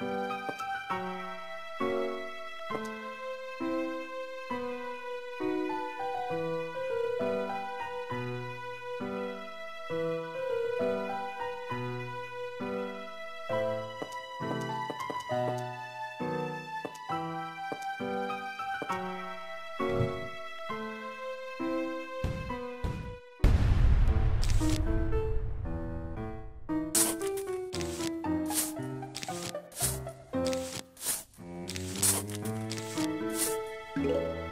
うん。you.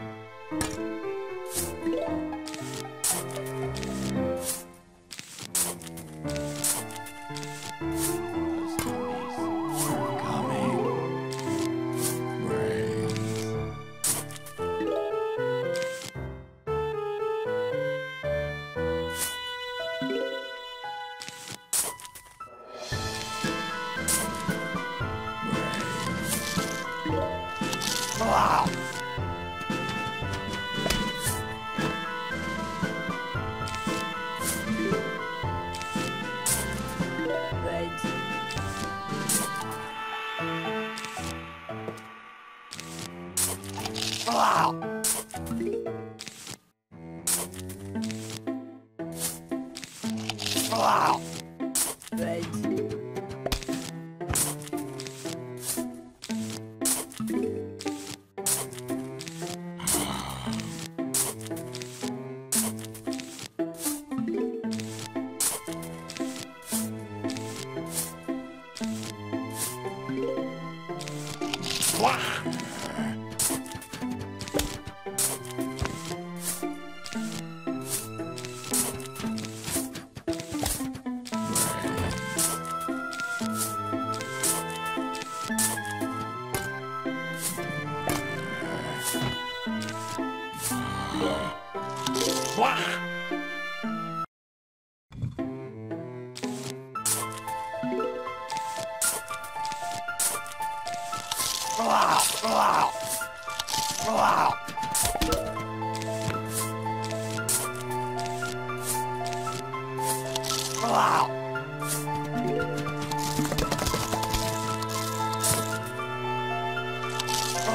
Wow.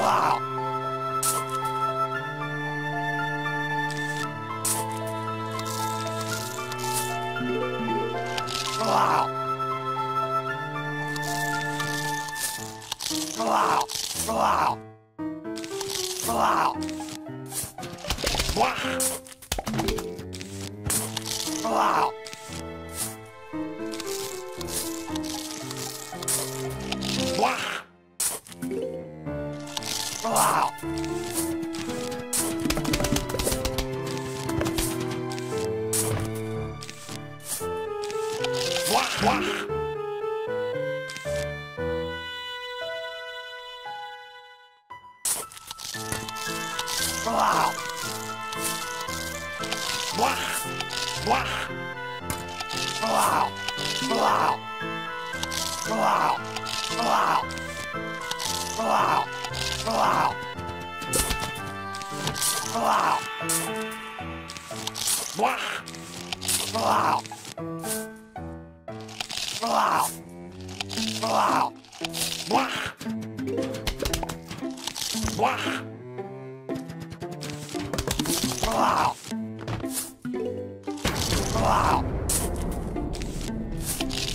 Wow. Wow! Wow.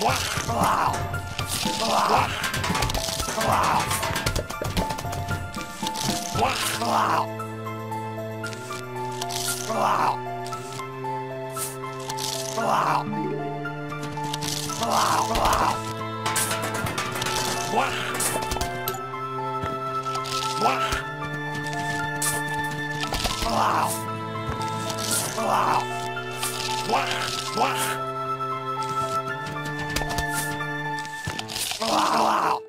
Wow. Wow. Wow. 哇哇哇！